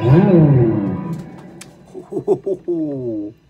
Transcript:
ほほほほほ。